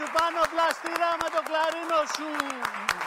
σου πάνω με το κλαρίνο σου.